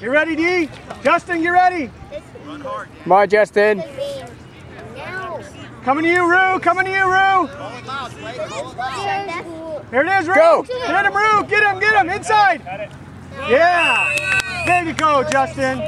You ready, D? Justin, you ready? My Justin. Coming to you, Rue. Coming to you, Rue. Here it is, Rue. Go. Get him, Rue. Get him, get him. Inside. Yeah. There you go, Justin.